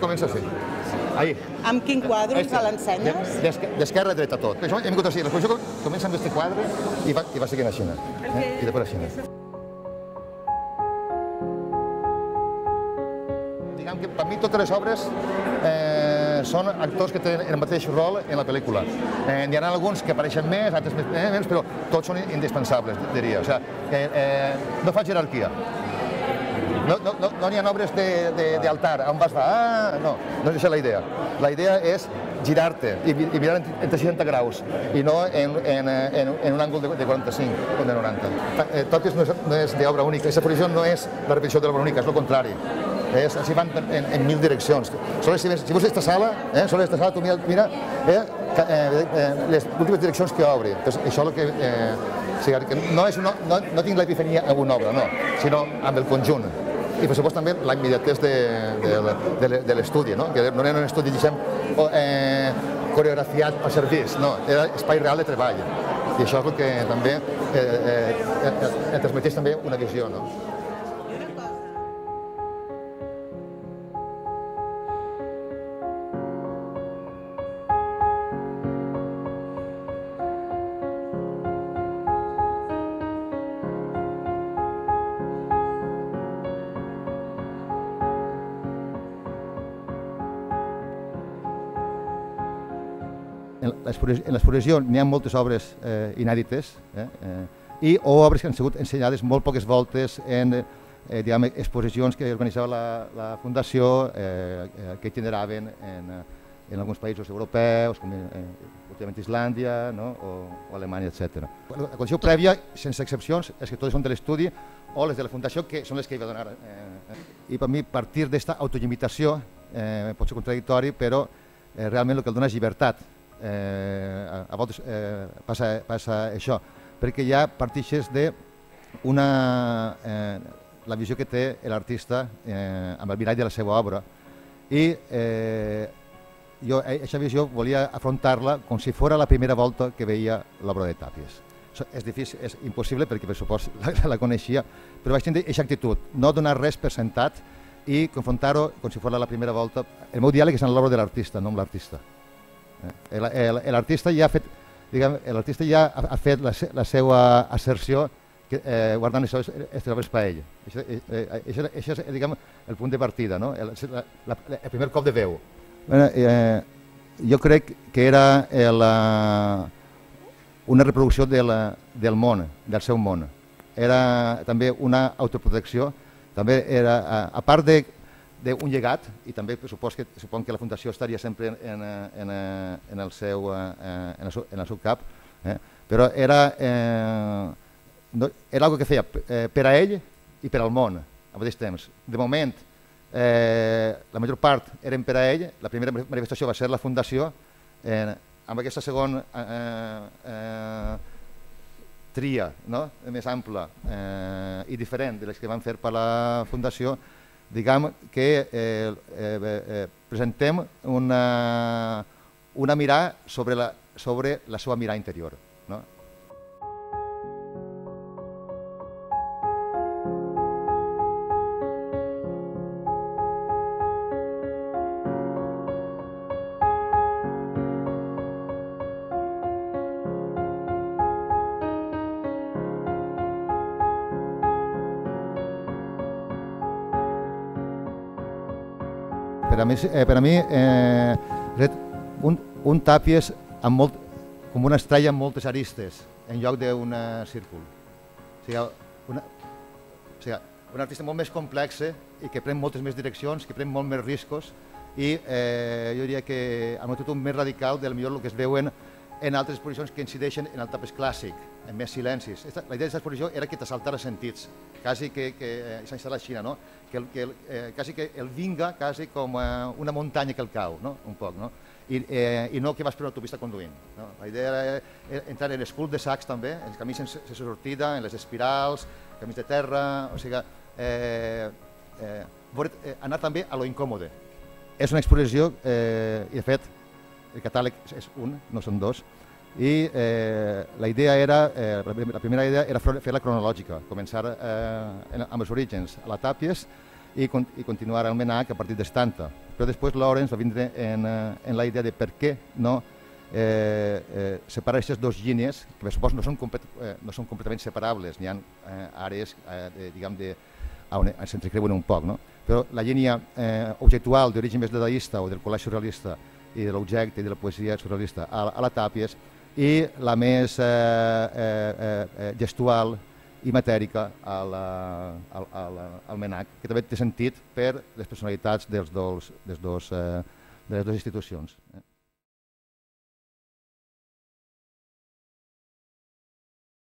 comença així. Ahí. Amb quin quadre ens l'ensenyes? D'esquerra a dreta tot. Això hem vingut així. L'exposició comença amb aquest quadre i va, i va seguint així. Eh? I després així. Diguem que per mi totes les obres eh, són actors que tenen el mateix rol en la pel·lícula. Eh, n'hi ha alguns que apareixen més, altres més, eh, menys, però tots són indispensables, diria. O sigui, eh, eh, no fa jerarquia. No no, no, no hi ha obres d'altar, on vas va, ah, no, no és això la idea. La idea és girar-te i, i mirar entre 60 graus i no en, en, en, en un àngul de, de 45 o de 90. Eh, Tòpies no és, no és d'obra única, aquesta posició no és la repetició de l'obra única, és el contrari. És, així van en, en mil direccions. Sols, si, si veus aquesta sala, eh, sols aquesta sala, tu mira, mira eh, eh, eh, les últimes direccions que obri. Entonces, això és el que... Eh, o sigui, que no, és una, no, no tinc l'epifania en una obra, no, sinó amb el conjunt i per supost també la immediatesa de, de, de, de l'estudi, no? que no era un estudi, diguem, eh, coreografiat al serviç, no, era espai real de treball. I això és el que també eh, eh, eh, eh, transmeteix també una visió. No? En l'exposició n'hi ha moltes obres eh, inèdites eh, eh, i obres que han sigut ensenyades molt poques voltes en eh, diguem, exposicions que organitzava la, la Fundació eh, eh que generaven en, en alguns països europeus, com eh, últimament Islàndia no? o, o Alemanya, etc. La condició prèvia, sense excepcions, és que totes són de l'estudi o les de la Fundació, que són les que hi va donar. Eh, eh. I per mi, partir d'aquesta autolimitació, eh, pot ser contradictori, però eh, realment el que el dona és llibertat eh, a, voltes eh, passa, passa això, perquè ja partixes de una, eh, la visió que té l'artista eh, amb el mirall de la seva obra i eh, jo aquesta visió volia afrontar-la com si fos la primera volta que veia l'obra de Tàpies. És difícil, és impossible perquè per supost la, la coneixia, però vaig tenir aquesta actitud, no donar res per sentat i confrontar-ho com si fos la primera volta. El meu diàleg és en l'obra de l'artista, no amb l'artista. Eh, l'artista ja ha fet, diguem, l'artista ja ha, fet la, la seva asserció que, eh, guardant això les obres per ell. Això, eh, eh, això, això és diguem, el punt de partida, no? el, la, la, el primer cop de veu. Bueno, eh, jo crec que era eh, la, una reproducció de la, del món, del seu món. Era també una autoprotecció, també era, a, a part de d'un llegat, i també supos que, supon que la Fundació estaria sempre en, en, en, el, seu, eh, en, el, seu, en el seu cap, eh? però era, eh, no, era algo que feia eh, per a ell i per al món al mateix temps. De moment, eh, la major part eren per a ell, la primera manifestació va ser la Fundació, eh, amb aquesta segona eh, eh, tria no? més ampla eh, i diferent de les que van fer per la Fundació, diguem que eh, eh, eh, presentem una, una mirada sobre la, sobre la seva mirada interior. Per a mi, eh, per a mi eh, un, un tàpies amb molt, com una estrella amb moltes aristes en lloc d'un círcul. O sigui, una, o sigui, un artista molt més complex i que pren moltes més direccions, que pren molt més riscos i eh, jo diria que amb un més radical del millor el que es veuen en altres exposicions que incideixen en el tapes clàssic, en més silencis. La idea d'aquesta exposició era que t'assaltara sentits, quasi que, que eh, s'ha instal·lat a Xina, no? que, el, que el, eh, quasi que el vinga quasi com eh, una muntanya que el cau, no? un poc, no? I, eh, i no que vas per l'autopista conduint. No? La idea era eh, entrar en l'escut de sacs també, en els camins sense, sense sortida, en les espirals, camins de terra, o sigui, eh, eh, eh, anar també a lo incòmode. És una exposició, eh, i de fet, el catàleg és un, no són dos, i eh, la idea era, eh, la primera idea era fer la cronològica, començar eh, amb els orígens a la Tàpies i, con, i continuar el MENAC a partir de 70. Però després Lawrence va vindre en, eh, en la idea de per què no eh, eh, separar aquestes dues línies, que per suposo no són, eh, no són completament separables, n'hi ha eh, àrees eh, de, diguem, de, on s'entrecreuen un poc, no? però la línia eh, objectual d'origen més dadaista o del col·legi surrealista i de l'objecte i de la poesia surrealista a, a la Tàpies i la més eh, eh, eh, gestual i matèrica al, al, al, al MENAC, que també té sentit per les personalitats dels dos, dels dos, eh, de les dues institucions. Eh.